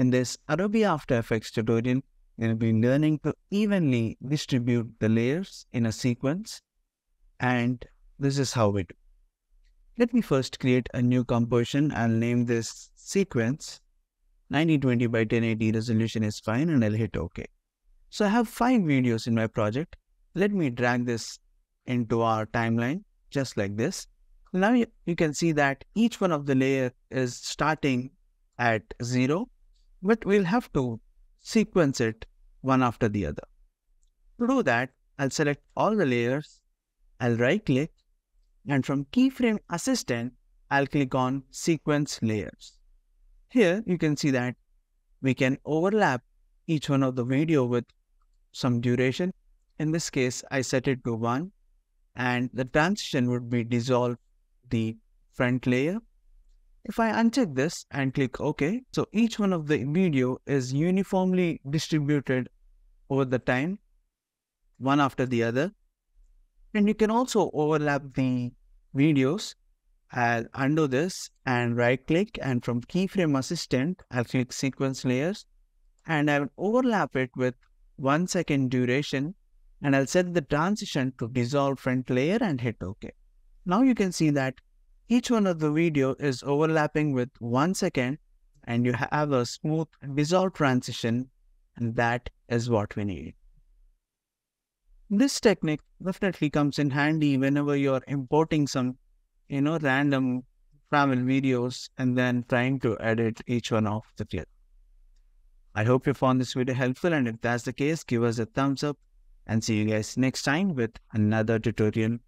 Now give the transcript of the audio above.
In this Adobe After Effects tutorial, we'll be learning to evenly distribute the layers in a sequence. And this is how we do. Let me first create a new composition. I'll name this sequence. 1920 by 1080 resolution is fine and I'll hit OK. So I have five videos in my project. Let me drag this into our timeline just like this. Now you, you can see that each one of the layer is starting at zero, but we'll have to sequence it one after the other. To do that, I'll select all the layers, I'll right click, and from Keyframe Assistant, I'll click on Sequence Layers. Here you can see that we can overlap each one of the video with some duration. In this case, I set it to 1 and the transition would be dissolve the front layer. If I uncheck this and click OK, so each one of the video is uniformly distributed over the time, one after the other. And you can also overlap the videos. I'll undo this and right click and from keyframe assistant, I'll click sequence layers and I will overlap it with one second duration and I'll set the transition to dissolve front layer and hit OK. Now you can see that each one of the video is overlapping with one second and you have a smooth dissolve transition and that is what we need. This technique definitely comes in handy whenever you're importing some, you know, random travel videos and then trying to edit each one of the clip. I hope you found this video helpful and if that's the case, give us a thumbs up and see you guys next time with another tutorial